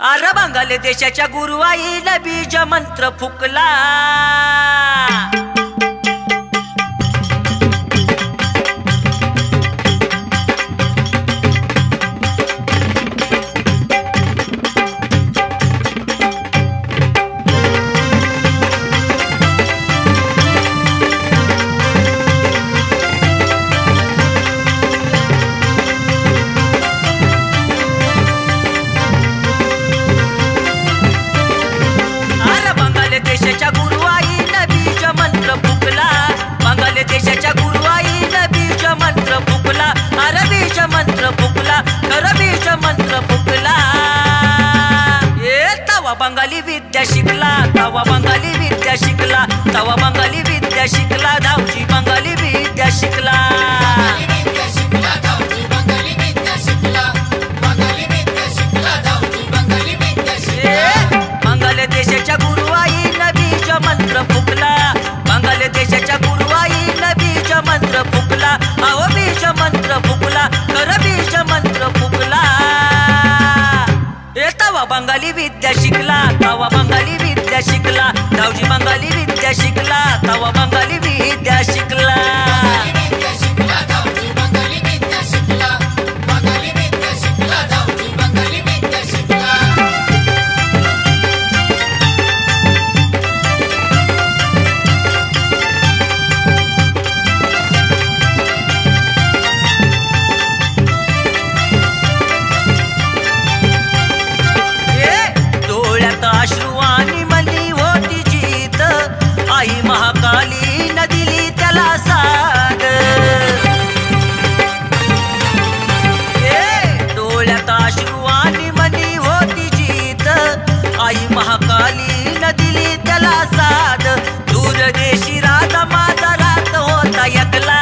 अरे बंगाल देशाच्या गुरुवाईला बीज मंत्र फुकला. तवा बंगाली विद्या शिकला धावची बंगाली विद्या शिकला. ए, बंगाल देशाच्या गुरुवाईला बीज मंत्र फुकला. बंगाल देशाच्या गुरुवाईला बीज मंत्र फुकला. अहो बीज मंत्र फुकला खरं बीज मंत्र फुकला. ए तवा बंगाली विद्या शिकला तवा बंगाली विद्या विद्या शिकला. धावजी बंगाली विद्या शिकला. तवा बंगाली आई महाकाली न दिली त्याला साथ डोळ्यात अश्रू मनी होती जीत. आई महाकाली न दिली त्याला साथ दूरदेशी राजा माझा रात होता एकला.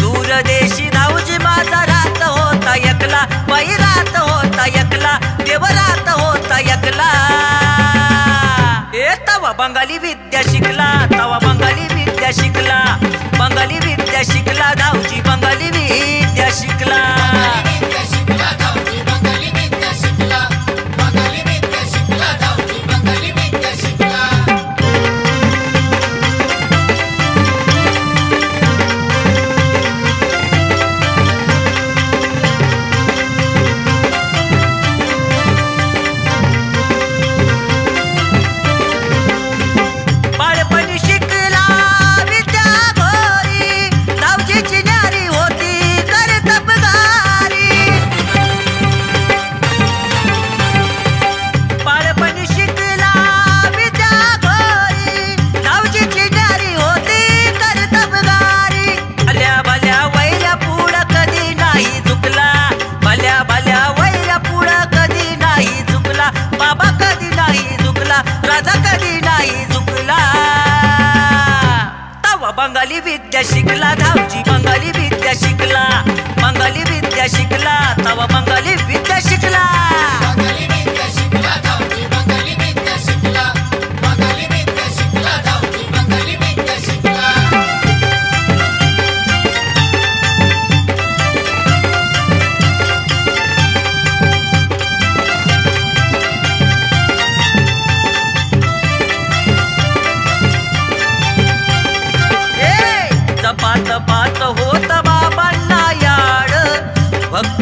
दूरदेशी राऊजी माझा रात होता एकला. बाई रात होता एकला देवरात होता एकला. ए बंगाली विद्या बंगाली विद्या शिकला धावजी बंगाली विद्या शिकला. बंगाली विद्या शिकला तवा बंगाली विद्या शिकला.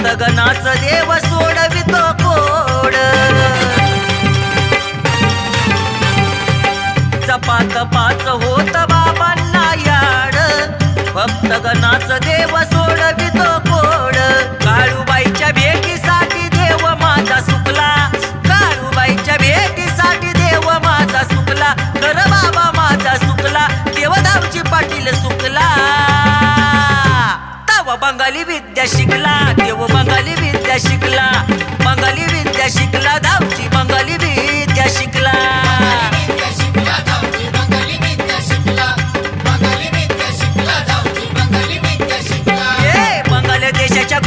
गगनाच देव सोडवितो कोड. चपात पाच होत बाबांना याड. भक्तगणाच देव सोड विद्या शिकला देव बंगाली विद्या शिकला. बंगाली विद्या शिकला धावची बंगाली विद्या शिकला. बंगाल देशाच्या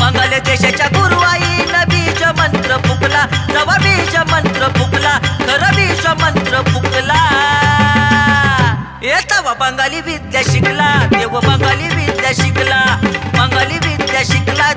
बंगाल देशाच्या फुकला. बंगाली विद्या शिकला सर्व बंगाली विद्या शिकला. बंगाली विद्या शिकला